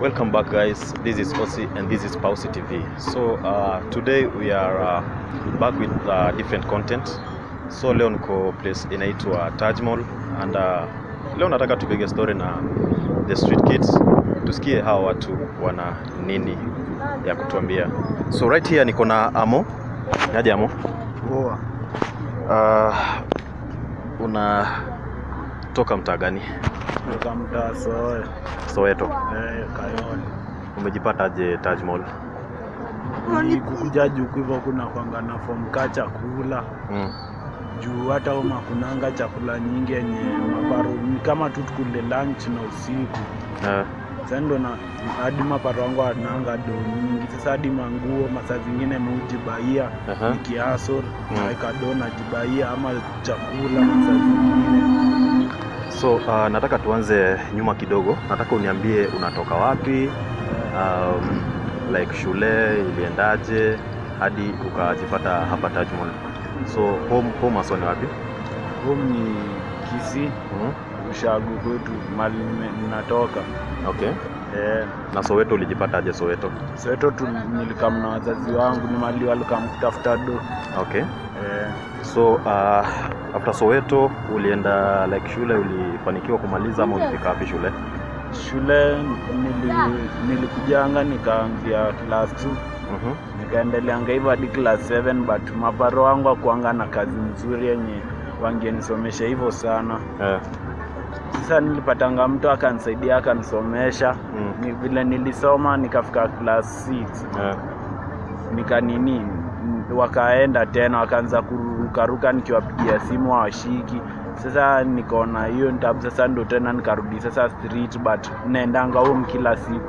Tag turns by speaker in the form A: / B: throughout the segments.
A: Welcome back, guys. This is Osi and this is Pausi TV. So uh, today we are uh, back with uh, different content. So leo niko place inaitwa Taj Mall and uh, leo nataka tupige story na the street kids, tusikie hawa watu wana nini ya kutuambia. So right here niko na Amo. Naje Amo?
B: Poa.
A: Uh, unatoka mtaa gani?
B: Toka mtaa Soe.
A: Soweto.
B: Eh, Kayole.
A: Umejipataje Taj Mall?
B: Ni kukuja juu hivyo kuna kwanga na form ka chakula
A: Mm.
B: juu hata uma kunanga chakula nyingi yenye maparo ni kama tu tukule lunch na usiku
A: Uh,
B: sasa ndo na hadi maparo wangu ananga do nyingi sasa hadi manguo masaa zingine mujibaia
A: -huh.
B: nikiaso
A: Mm.
B: naweka do najibaia ama chakula masaa zingine
A: So uh, nataka tuanze nyuma kidogo. Nataka uniambie unatoka wapi, um, like shule iliendaje hadi ukajipata hapa Tajmon. So home, home haswa ni wapi?
B: home ni kisi
A: mm -hmm.
B: ushagu kwetu mali ninatoka
A: Okay.
B: eh,
A: Na Soweto ulijipataje Soweto?
B: Soweto tu nilikam na wazazi wangu ni mali walikamkutafuta do
A: Okay.
B: Eh,
A: So uh, after Soweto ulienda like shule ulifanikiwa kumaliza ama ulifika wapi shule?
B: shule nili, nilikujanga nikaanzia class 2
A: Mhm.
B: nikaendeleanga hivyo hadi class 7 but maparo wangu akuanga na kazi nzuri yenye wangenisomesha hivyo sana
A: Eh.
B: sasa nilipatanga mtu akanisaidia akanisomesha
A: Mm.
B: ni vile nilisoma nikafika class 6
A: Eh.
B: nikanini wakaenda tena wakaanza kurukaruka nikiwapigia simu hawashiki sasa nikaona hiyo nitabu sasa ndo tena nikarudi sasa street but naendanga home kila siku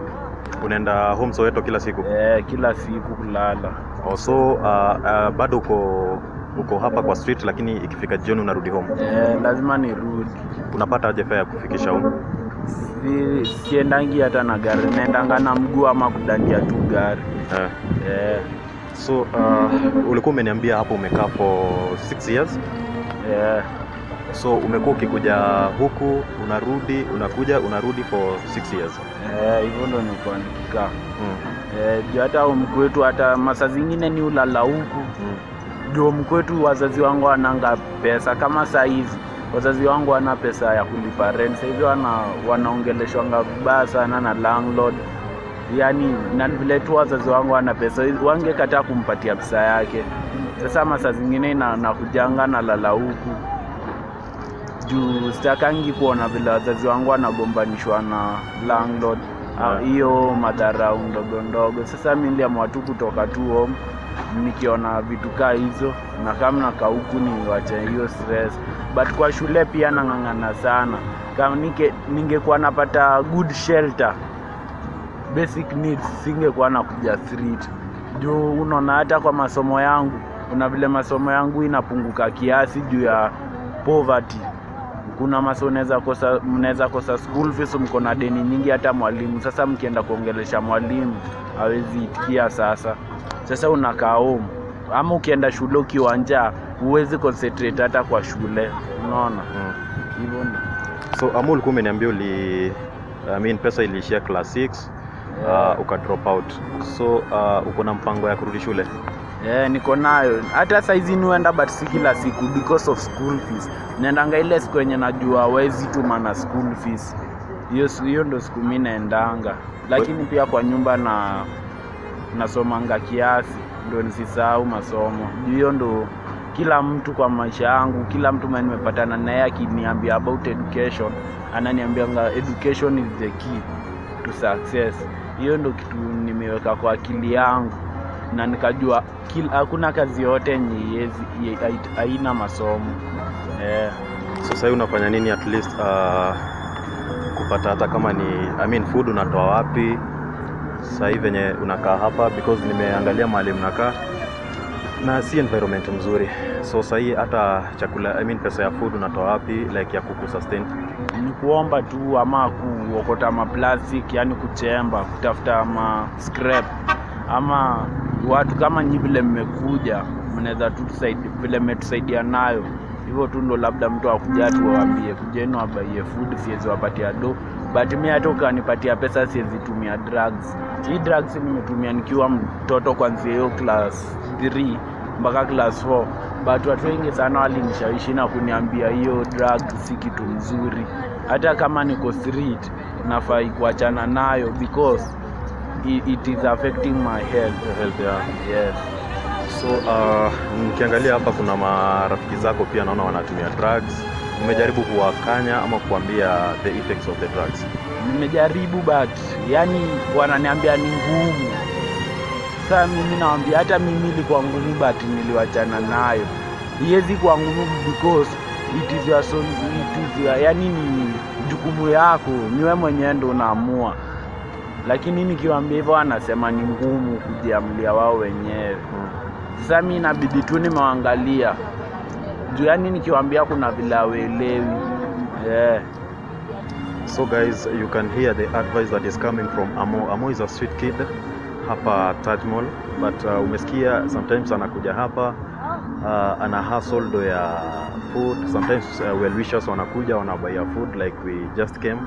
A: Unaenda home Soweto kila siku?
B: eh, kila siku kulala
A: Oh, so uh, uh, bado uko uko hapa kwa street lakini ikifika jioni unarudi home.
B: eh, lazima nirudi
A: Unapata aje fare ya kufikisha home?
B: si, siendangi hata na gari naendanga na mguu ama kudandia tu gari
A: Eh.
B: eh,
A: So uh, ulikuwa umeniambia hapo umekaa for 6 years.
B: Yeah.
A: So umekuwa ukikuja huku unarudi unakuja unarudi for 6 years.
B: eh, hivyo ndo nilikuwa nikikaa
A: Mm.
B: eh, juu hata mkwetu hata masa zingine ni ulala huku
A: Mm.
B: juu mkwetu wazazi wangu wananga pesa kama saa hizi wazazi wangu wana pesa ya kulipa rent hizi wana, wanaongeleshwanga vibaya sana na landlord yaani na vile tu wazazi wangu wana pesa wangekataa kumpatia pesa yake. Sasa masaa zingine na, nakujanga na lala huku. Juu sitakangi kuona vile wazazi wangu wanagombanishwa na landlord. Hiyo yeah. madharau ndogo ndogo. Sasa mi niliamua tu kutoka tu home nikiona vitu kaa hizo na kama nakaa huku niwache hiyo stress. But kwa shule pia nang'ang'ana sana. Kama ningekuwa napata good shelter basic needs singekuwa nakuja street. Juu unaona hata kwa masomo yangu kuna vile masomo yangu inapunguka kiasi juu ya poverty. Kuna maso unaweza kosa mnaweza kosa school fees mko na deni nyingi hata mwalimu. Sasa mkienda kuongelesha mwalimu hawezi itikia sasa. Sasa unakaa home. Ama ukienda shule ukiwa njaa huwezi concentrate hata kwa shule. Unaona?
A: Mm.
B: hivyo Mm.
A: So Amu ulikuwa umeniambia uli I mean pesa iliishia class 6 uh, uka drop out. So uh, uko na mpango ya kurudi shule?
B: Eh, niko nayo. Hata saizi niuenda but si kila siku because of school fees. Naendanga ile siku yenye najua wezi tuma na school fees. Hiyo hiyo ndo siku mi naendanga. Lakini pia kwa nyumba na nasomanga kiasi. Ndo nisisahau masomo. Juu hiyo ndo kila mtu kwa maisha yangu kila mtu ma nimepatana naye akiniambia about education ananiambianga education is the key to success hiyo ndo kitu nimeweka kwa akili yangu na nikajua hakuna kazi yote yenye haina masomo yeah.
A: So sasa unafanya nini at least uh, kupata hata kama ni I mean food unatoa wapi? Sasa hivi venye unakaa hapa because nimeangalia mahali mnakaa na si environment mzuri. So sahii hata chakula I mean pesa ya food unatoa wapi like ya kuku sustain?
B: ni kuomba tu ama kuokota maplastic yani kuchemba kutafuta ma scrap ama watu kama nyi vile mmekuja mnaweza tu vile mmetusaidia nayo hivyo tu ndo labda mtu akuja tu waambie kujeni wabaie food siwezi wapatia do. But mi hata ukanipatia pesa siwezi tumia drugs. Hii drugs nimetumia nikiwa mtoto kwanzia hiyo class 3 mpaka class 4 but watu wengi sana walinishawishi na kuniambia hiyo drug si kitu mzuri. Hata kama niko street nafai kuachana nayo because it is affecting my health
A: Health, yeah.
B: yes
A: So uh, nikiangalia hapa kuna marafiki zako pia naona wanatumia drugs. Umejaribu kuwakanya ama kuambia the effects of the drugs?
B: nimejaribu but yani wananiambia ni ngumu. Sasa mimi nawambia hata mimi ilikuwa ngumu but niliwachana nayo. Iwezi kuwa ngumu because it is your son, it is your, yani ni jukumu yako. Niwe mwenyewe ndo unaamua. Lakini nikiwambia hivyo anasema ni ngumu kujiamlia wao wenyewe sasa mi inabidi tu nimewangalia juu yani nikiwambia kuna vile awelewi yeah.
A: So guys, you can hear the advice that is coming from Amo. Amo is a sweet kid hapa Taj Mall, but uh, umesikia sometimes anakuja hapa uh, ana hustle do ya food. Sometimes uh, well wishers wanakuja wanabuy food like we just came.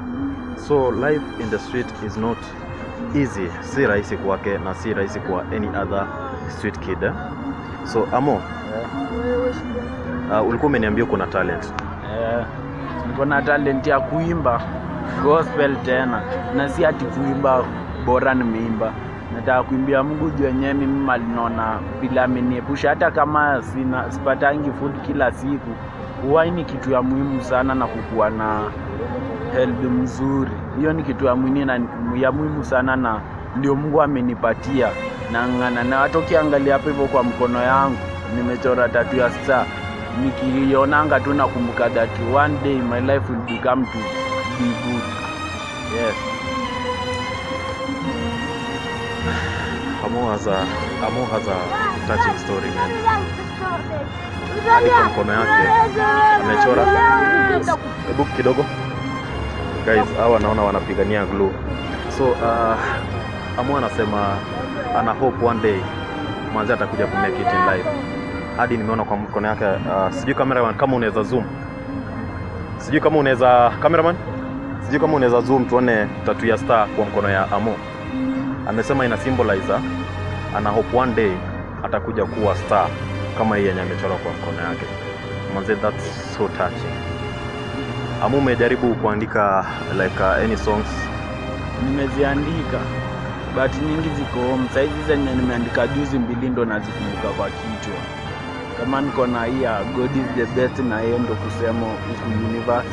A: So life in the street is not easy, si rahisi kwake na si rahisi kwa any other street kid. Eh? So Amo, yeah. uh, ulikuwa umeniambia kuna talent.
B: Eh, niko na talent ya kuimba gospel tena, na si ati kuimba bora nimeimba. Nataka kuimbia Mungu juu yenyewe mimi malinaona vile ameniepusha, hata kama sina sipatangi food kila siku, huwa ni kitu ya muhimu sana na kukuwa na health mzuri. Hiyo ni kitu ya muhimu na ya muhimu sana, na ndio Mungu amenipatia na ng'ana na hata ukiangalia hapo hivyo kwa mkono yangu nimechora tatu ya star. Nikionanga tu nakumbuka that one day my life will become to be good. Yes.
A: Amo has a, Amo has a touching story man. Hadi kwa mkono yake. Amechora. Hebu kidogo. Guys, hawa naona wanapigania glue. So uh, Amo anasema ana hope one day mwanzi atakuja ku it in life. Hadi nimeona kwa mkono yake uh, sijui cameraman kama unaweza zoom. Sijui kama unaweza cameraman, sijui kama unaweza zoom tuone tatu ya star kwa mkono ya Amo amesema ina symbolize ana hope one day atakuja kuwa star kama hii yenye amechora kwa mkono yake. Mwanzi, that's so touching. Amu, umejaribu kuandika like uh, any songs?
B: nimeziandika but nyingi ziko home. Saizi zenye nimeandika juzi mbili ndo nazikumbuka kwa kichwa. Kama niko na hii ya god is the best na yeye ndo kusema huku universe.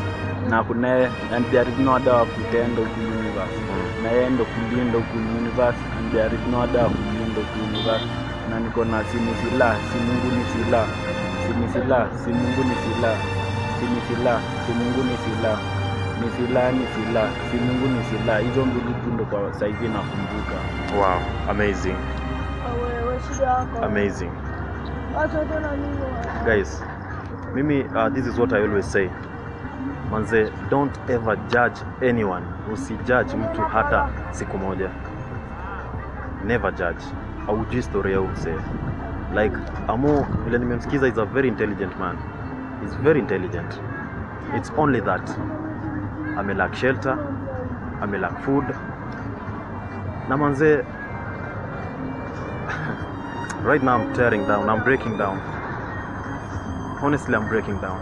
B: Na kunaye and there is no other wa kutenda huku universe. Na yeye ndo kulinda huku universe and there is no other wa kulinda huku universe. Na niko na simu sila si mungu ni sila. Simu sila si mungu ni sila. Simu sila si mungu ni sila ni sila ni sila si mungu ni sila hizo mbili tu ndo kwa sahivi nakumbuka
A: Wow, amazing, amazing. Guys, mimi uh, this is what I always say. Manze, don't ever judge anyone. Usijudge mtu hata siku moja. Never judge. Aujui historia yao. Like Amo, vile nimemsikiza is a very intelligent man. is very intelligent. It's only that ame lack shelter, ame lack food. Na manze right now I'm tearing down. I'm breaking down. Honestly, I'm breaking down.